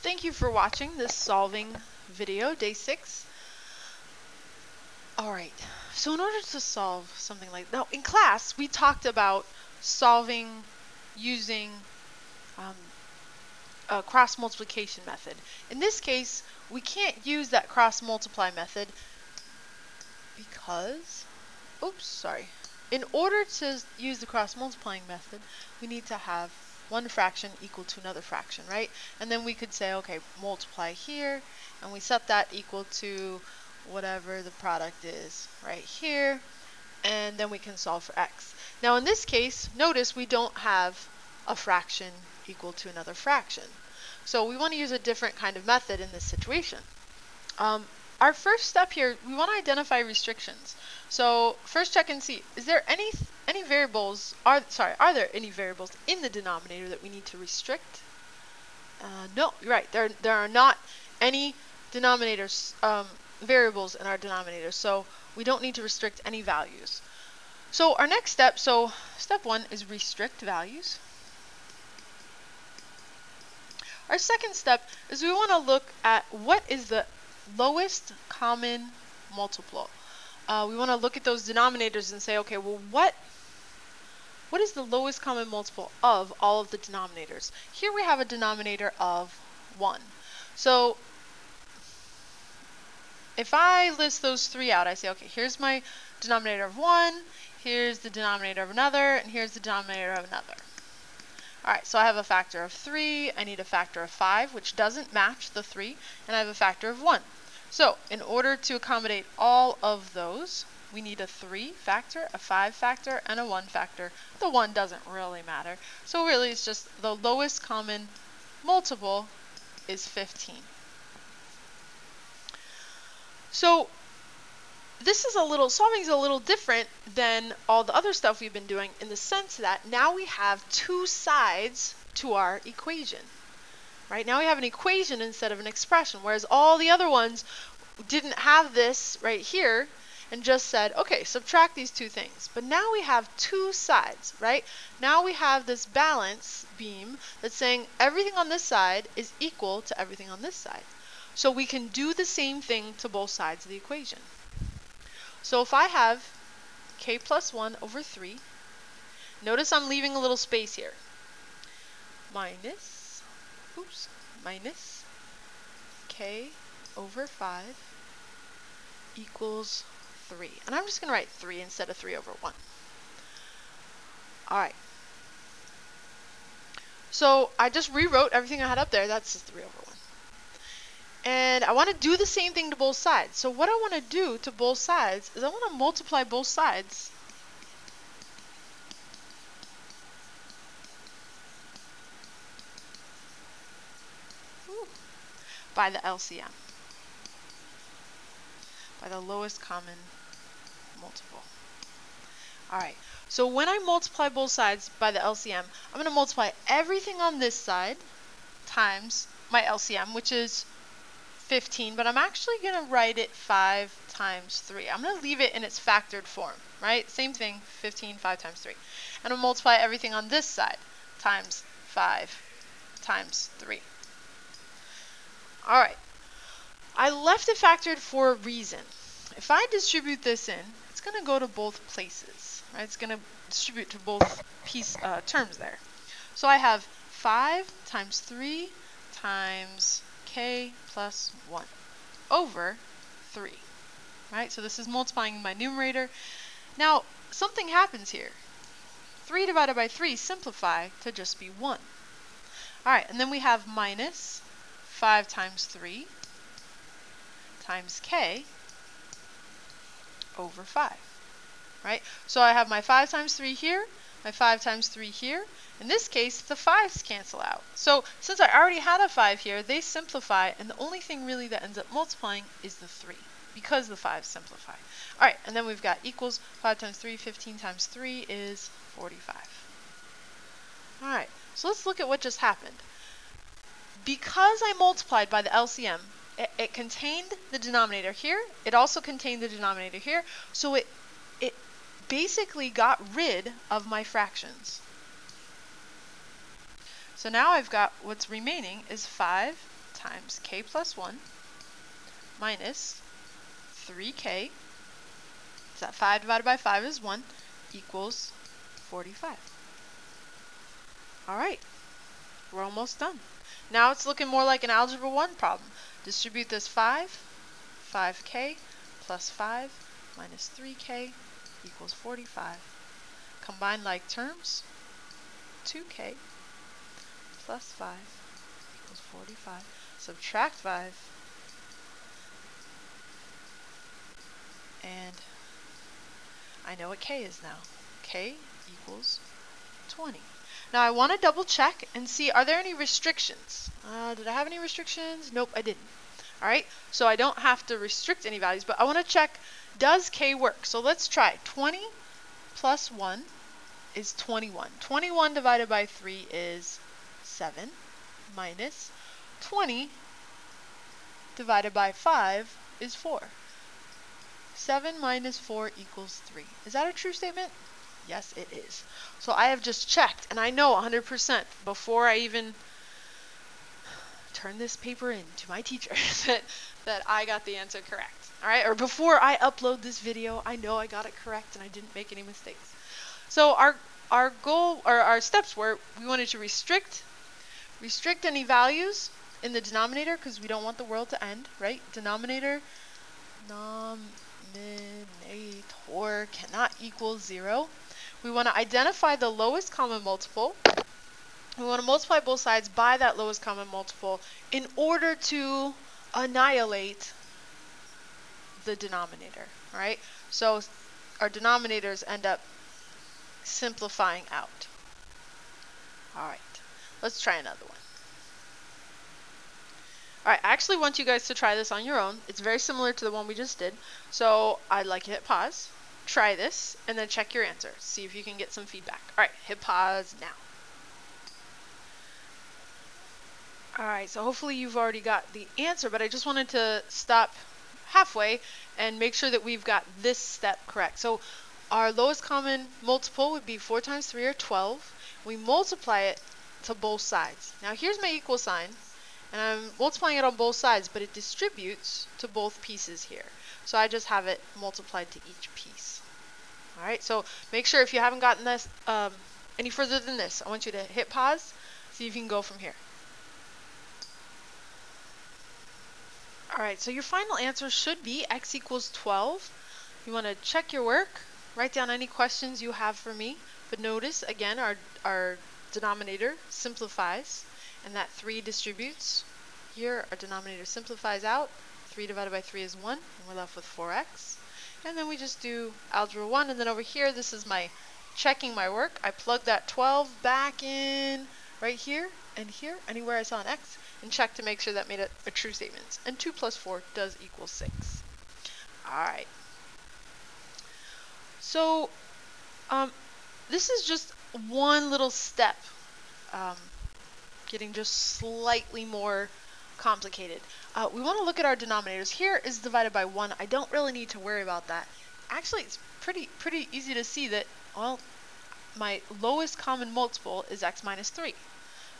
Thank you for watching this solving video, day six. Alright, so in order to solve something like now in class we talked about solving using um, a cross multiplication method. In this case, we can't use that cross multiply method because, oops, sorry. In order to use the cross multiplying method, we need to have one fraction equal to another fraction, right? And then we could say, okay, multiply here, and we set that equal to whatever the product is right here, and then we can solve for x. Now in this case, notice we don't have a fraction equal to another fraction. So we want to use a different kind of method in this situation. Um, our first step here, we want to identify restrictions. So first check and see, is there any any variables, are sorry, are there any variables in the denominator that we need to restrict? Uh, no, you're right, there, there are not any denominators, um, variables in our denominator, so we don't need to restrict any values. So our next step, so step one is restrict values. Our second step is we want to look at what is the lowest common multiple. Uh, we want to look at those denominators and say, okay, well, what what is the lowest common multiple of all of the denominators? Here we have a denominator of 1. So if I list those three out, I say, okay, here's my denominator of 1, here's the denominator of another, and here's the denominator of another. Alright, so I have a factor of 3, I need a factor of 5, which doesn't match the 3, and I have a factor of 1. So, in order to accommodate all of those, we need a 3 factor, a 5 factor, and a 1 factor. The 1 doesn't really matter. So really it's just the lowest common multiple is 15. So this is a little, solving is a little different than all the other stuff we've been doing in the sense that now we have two sides to our equation. Right now we have an equation instead of an expression, whereas all the other ones didn't have this right here and just said, okay, subtract these two things. But now we have two sides, right? Now we have this balance beam that's saying everything on this side is equal to everything on this side. So we can do the same thing to both sides of the equation. So if I have k plus 1 over 3, notice I'm leaving a little space here. Minus, oops, minus k over 5 equals 3. And I'm just going to write 3 instead of 3 over 1. Alright. So I just rewrote everything I had up there. That's just 3 over 1. And I want to do the same thing to both sides. So what I want to do to both sides is I want to multiply both sides by the LCM, by the lowest common multiple. Alright, so when I multiply both sides by the LCM, I'm going to multiply everything on this side times my LCM, which is 15, but I'm actually going to write it 5 times 3. I'm going to leave it in its factored form, right? Same thing, 15, 5 times 3. And I'll multiply everything on this side times 5 times 3. Alright, I left it factored for a reason. If I distribute this in, it's going to go to both places. Right? It's going to distribute to both piece uh, terms there. So I have 5 times 3 times k plus 1 over 3. Right? So this is multiplying my numerator. Now, something happens here. 3 divided by 3 simplify to just be 1. Alright, and then we have minus 5 times 3 times k over 5, right? So I have my 5 times 3 here, my 5 times 3 here. In this case, the 5's cancel out. So since I already had a 5 here, they simplify, and the only thing really that ends up multiplying is the 3, because the 5's simplify. All right, and then we've got equals 5 times 3, 15 times 3 is 45. All right, so let's look at what just happened. Because I multiplied by the LCM, it, it contained the denominator here. It also contained the denominator here. So it, it basically got rid of my fractions. So now I've got what's remaining is 5 times k plus 1 minus 3k, so that 5 divided by 5 is 1, equals 45. All right, we're almost done. Now it's looking more like an Algebra 1 problem. Distribute this 5, 5k plus 5 minus 3k equals 45. Combine like terms, 2k plus 5 equals 45. Subtract 5 and I know what k is now. k equals 20. Now I want to double check and see are there any restrictions? Uh, did I have any restrictions? Nope, I didn't. Alright, so I don't have to restrict any values, but I want to check does k work? So let's try. 20 plus 1 is 21. 21 divided by 3 is 7 minus 20 divided by 5 is 4. 7 minus 4 equals 3. Is that a true statement? Yes, it is. So I have just checked, and I know 100% before I even turn this paper in to my teacher that, that I got the answer correct. All right, or before I upload this video, I know I got it correct and I didn't make any mistakes. So our our goal or our steps were we wanted to restrict restrict any values in the denominator because we don't want the world to end, right? Denominator denominator cannot equal zero. We want to identify the lowest common multiple. We want to multiply both sides by that lowest common multiple in order to annihilate the denominator, right? So our denominators end up simplifying out. All right, let's try another one. All right, I actually want you guys to try this on your own. It's very similar to the one we just did. So I'd like you to hit pause, try this, and then check your answer. See if you can get some feedback. All right, hit pause now. All right, so hopefully you've already got the answer, but I just wanted to stop halfway and make sure that we've got this step correct. So our lowest common multiple would be 4 times 3 or 12. We multiply it to both sides. Now here's my equal sign, and I'm multiplying it on both sides, but it distributes to both pieces here. So I just have it multiplied to each piece. All right, so make sure if you haven't gotten this um, any further than this, I want you to hit pause, see if you can go from here. All right, so your final answer should be x equals 12. You want to check your work, write down any questions you have for me, but notice again our, our denominator simplifies and that 3 distributes. Here our denominator simplifies out, 3 divided by 3 is 1, and we're left with 4x. And then we just do algebra 1, and then over here this is my checking my work. I plug that 12 back in right here and here, anywhere I saw an x, and check to make sure that made it a true statement. And 2 plus 4 does equal 6. Alright. So, um, this is just one little step, um, getting just slightly more complicated. Uh, we want to look at our denominators. Here is divided by 1. I don't really need to worry about that. Actually, it's pretty, pretty easy to see that, well, my lowest common multiple is x minus 3.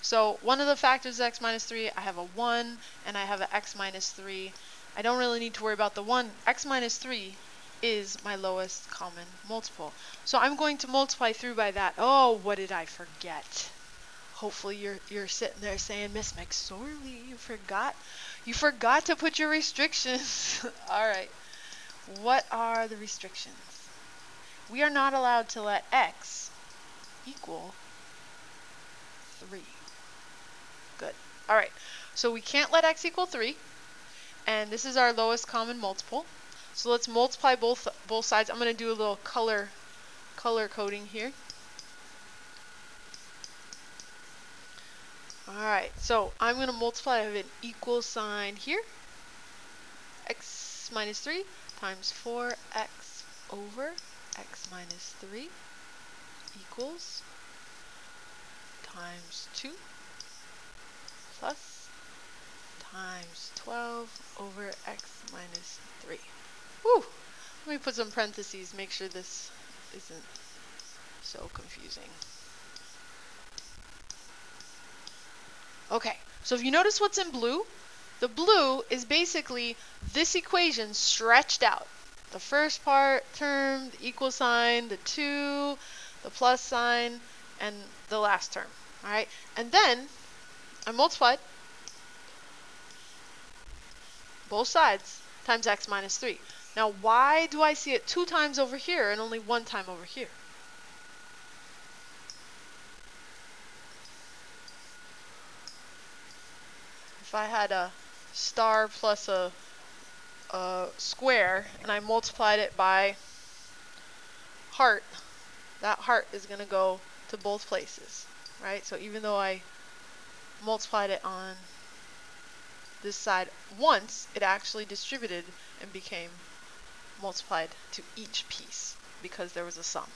So one of the factors is x minus 3, I have a 1, and I have an x minus 3. I don't really need to worry about the 1. x minus 3 is my lowest common multiple. So I'm going to multiply through by that. Oh, what did I forget? Hopefully you're you're sitting there saying, Miss McSorley, you forgot you forgot to put your restrictions. All right. What are the restrictions? We are not allowed to let x equal 3. Good. All right. So we can't let x equal 3. And this is our lowest common multiple. So let's multiply both both sides. I'm going to do a little color color coding here. Alright, so I'm going to multiply. I have an equal sign here. x minus 3 times 4x over x minus 3 equals times 2 plus times 12 over x minus 3. Whew! Let me put some parentheses, make sure this isn't so confusing. Okay, so if you notice what's in blue, The blue is basically this equation stretched out. The first part term, the equal sign, the 2, the plus sign, and the last term. All right, and then I multiplied both sides times x minus 3. Now, why do I see it two times over here and only one time over here? If I had a star plus a, a square and I multiplied it by heart, that heart is going to go to both places, right? So even though I multiplied it on this side once, it actually distributed and became multiplied to each piece because there was a sum.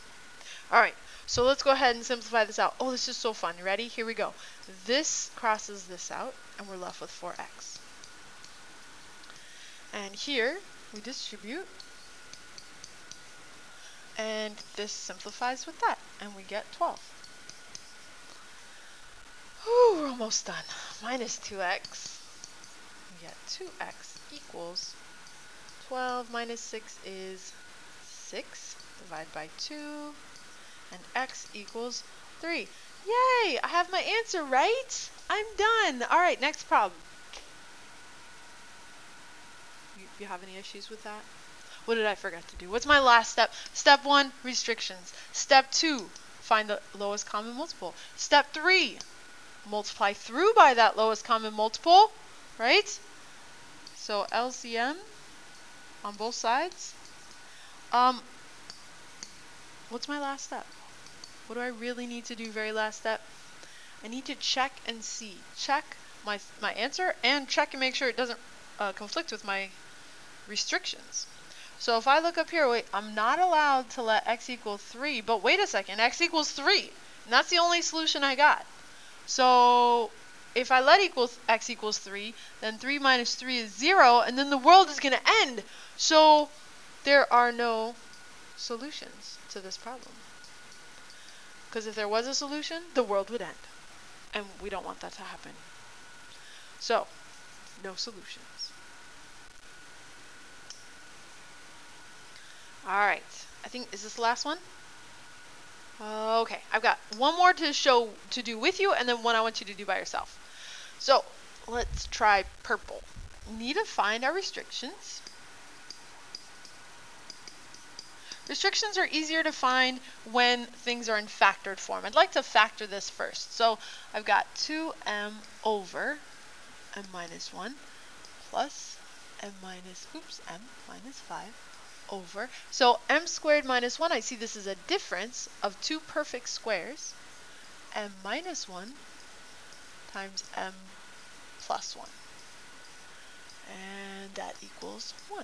All right, so let's go ahead and simplify this out. Oh, this is so fun. Ready? Here we go. This crosses this out, and we're left with 4x. And here, we distribute, and this simplifies with that, and we get 12. Whew, we're almost done. Minus 2x. We get 2x equals 12 minus 6 is 6. Divide by 2. And x equals 3. Yay! I have my answer right. I'm done. All right, next problem. You, you have any issues with that? What did I forget to do? What's my last step? Step 1, restrictions. Step 2, find the lowest common multiple. Step 3, multiply through by that lowest common multiple, right? So LCM on both sides. Um, what's my last step? What do I really need to do very last step? I need to check and see. Check my, my answer and check and make sure it doesn't uh, conflict with my restrictions. So if I look up here, wait, I'm not allowed to let x equal 3, but wait a second, x equals 3. And that's the only solution I got. So if I let equals x equals 3, then 3 minus 3 is 0, and then the world is going to end. So there are no solutions to this problem. Because if there was a solution, the world would end. And we don't want that to happen. So, no solutions. Alright, I think, is this the last one? Okay, I've got one more to show, to do with you, and then one I want you to do by yourself. So, let's try purple. Need to find our restrictions. Restrictions are easier to find when things are in factored form. I'd like to factor this first. So I've got 2m over m minus 1 plus m minus, oops, m minus 5 over. So m squared minus 1, I see this is a difference of two perfect squares. m minus 1 times m plus 1. And that equals 1.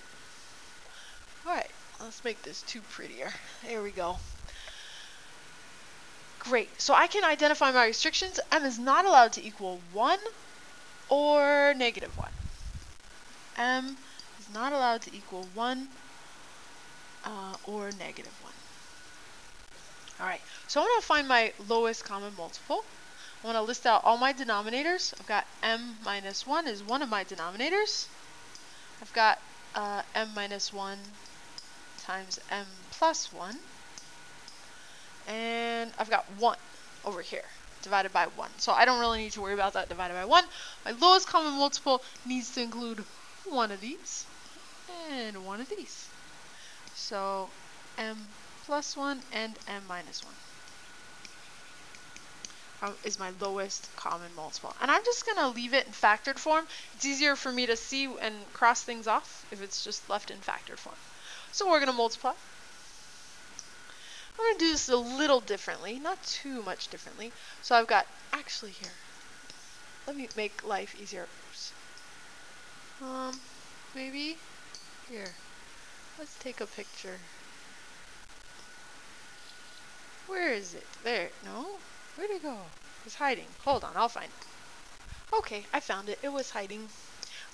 Alright, let's make this two prettier. There we go. Great, so I can identify my restrictions. m is not allowed to equal 1 or negative 1. m is not allowed to equal 1 uh, or negative 1. Alright, so I'm going to find my lowest common multiple. I want to list out all my denominators. I've got m minus 1 is one of my denominators. I've got uh, m minus 1 times m plus 1. And I've got 1 over here divided by 1. So I don't really need to worry about that divided by 1. My lowest common multiple needs to include one of these and one of these. So m plus 1 and m minus 1 um, is my lowest common multiple. And I'm just going to leave it in factored form. It's easier for me to see and cross things off if it's just left in factored form. So we're going to multiply. I'm going to do this a little differently, not too much differently. So I've got, actually here, let me make life easier. Oops. Um, maybe here. Let's take a picture. Where is it? There. No? Where'd it go? It's hiding. Hold on, I'll find it. Okay, I found it. It was hiding.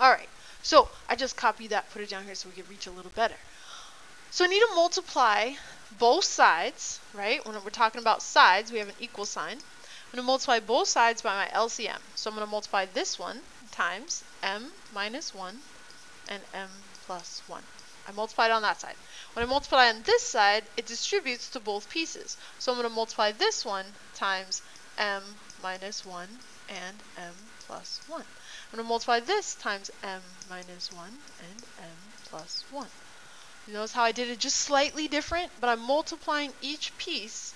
Alright, so I just copied that, put it down here so we can reach a little better. So I need to multiply both sides, right? When we're talking about sides, we have an equal sign. I'm going to multiply both sides by my LCM. So I'm going to multiply this one times m minus 1 and m plus 1. I multiplied on that side. When I multiply on this side, it distributes to both pieces. So I'm going to multiply this one times m minus 1 and m plus 1. I'm going to multiply this times m minus 1 and m plus 1. Notice how I did it just slightly different, but I'm multiplying each piece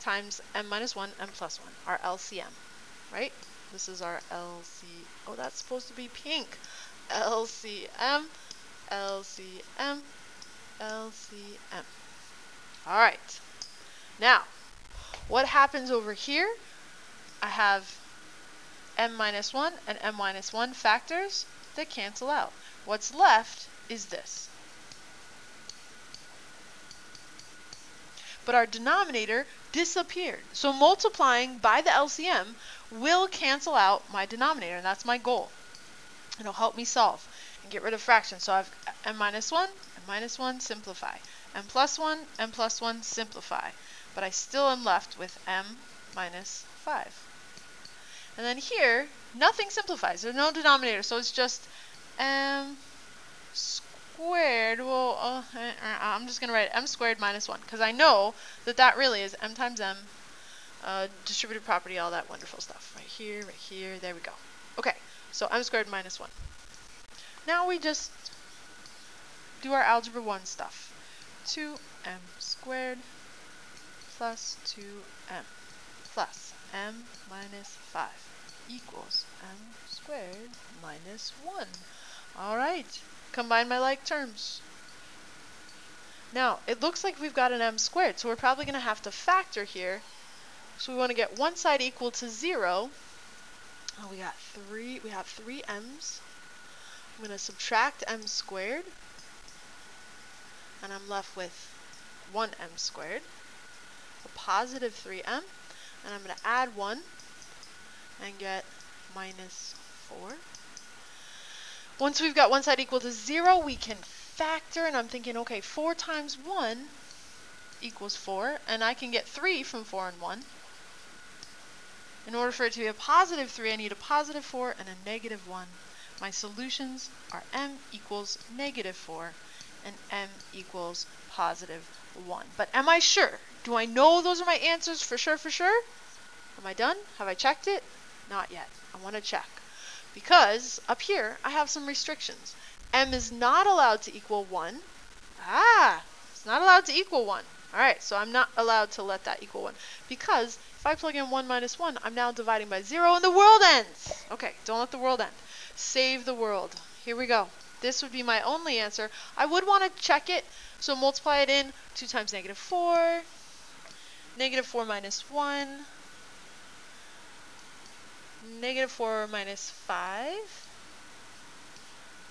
times m minus 1, m plus 1, our LCM, right? This is our LC, oh that's supposed to be pink. LCM, LCM, LCM. Alright, now, what happens over here? I have m minus 1 and m minus 1 factors that cancel out. What's left is this. But our denominator disappeared. So multiplying by the LCM will cancel out my denominator, and that's my goal. It'll help me solve and get rid of fractions. So I've m minus 1, m minus 1, simplify. m plus 1, m plus 1, simplify. But I still am left with m minus 5. And then here, nothing simplifies. There's no denominator, so it's just m squared squared, well, uh, I'm just going to write m squared minus 1, because I know that that really is m times m, uh, distributive property, all that wonderful stuff. Right here, right here, there we go. Okay, so m squared minus 1. Now we just do our algebra 1 stuff. 2m squared plus 2m plus m minus 5 equals m squared minus 1. All right. Combine my like terms. Now, it looks like we've got an m squared, so we're probably going to have to factor here. So we want to get one side equal to 0. Oh, we got three, we have three m's. I'm going to subtract m squared, and I'm left with 1m squared, a positive 3m, and I'm going to add 1 and get minus 4. Once we've got one side equal to 0, we can factor, and I'm thinking, okay, 4 times 1 equals 4, and I can get 3 from 4 and 1. In order for it to be a positive 3, I need a positive 4 and a negative 1. My solutions are m equals negative 4 and m equals positive 1. But am I sure? Do I know those are my answers for sure, for sure? Am I done? Have I checked it? Not yet. I want to check because up here I have some restrictions. m is not allowed to equal 1. Ah, it's not allowed to equal 1. Alright, so I'm not allowed to let that equal 1. Because if I plug in 1 minus 1, I'm now dividing by 0 and the world ends. Okay, don't let the world end. Save the world. Here we go. This would be my only answer. I would want to check it, so multiply it in 2 times negative 4, negative 4 minus 1, negative 4 minus 5.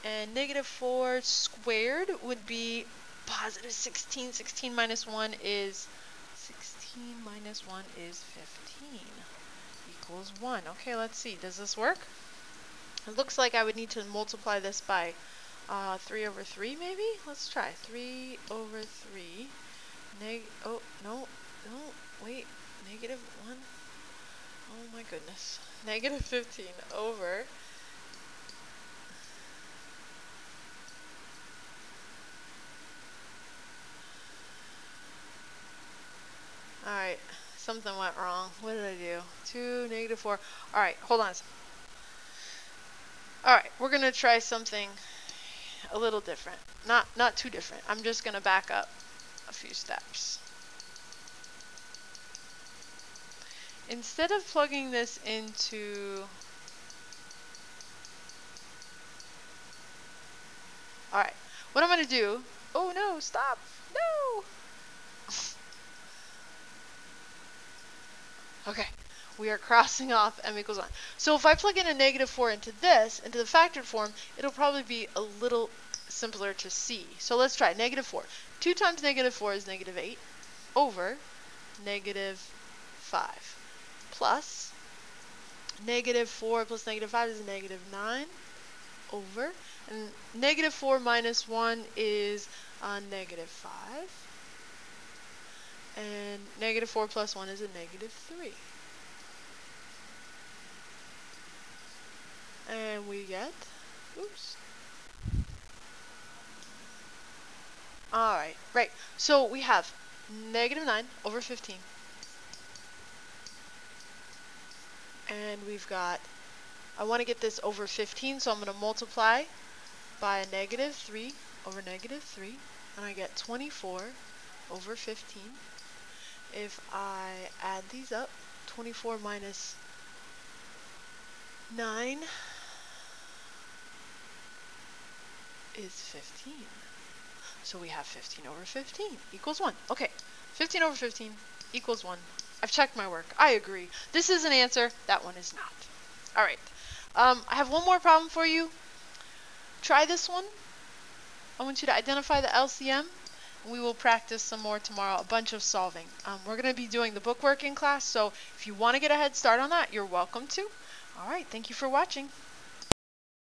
And negative 4 squared would be positive 16. 16 minus 1 is 16 minus 1 is 15 equals 1. Okay, let's see. Does this work? It looks like I would need to multiply this by uh, 3 over 3 maybe? Let's try. 3 over 3. Neg oh, no, no, wait. Negative 1. Oh my goodness negative 15 over Alright, something went wrong. What did I do? 2, negative 4. Alright, hold on. Alright, we're going to try something a little different. Not, not too different. I'm just going to back up a few steps. Instead of plugging this into alright what I'm gonna do oh no stop no. Okay we are crossing off m equals 1 so if I plug in a negative 4 into this into the factored form it'll probably be a little simpler to see. So let's try negative 4 2 times negative 4 is negative 8 over negative 5 plus negative 4 plus negative 5 is negative 9 over. And negative 4 minus 1 is uh, negative 5. And negative 4 plus 1 is a negative 3. And we get, oops. Alright, right. So we have negative 9 over 15 And we've got, I want to get this over 15, so I'm going to multiply by a negative 3 over negative 3. And I get 24 over 15. If I add these up, 24 minus 9 is 15. So we have 15 over 15 equals 1. Okay, 15 over 15 equals 1. I've checked my work. I agree. This is an answer. That one is not. All right. Um, I have one more problem for you. Try this one. I want you to identify the LCM. We will practice some more tomorrow, a bunch of solving. Um, we're going to be doing the bookwork in class, so if you want to get a head start on that, you're welcome to. All right, thank you for watching.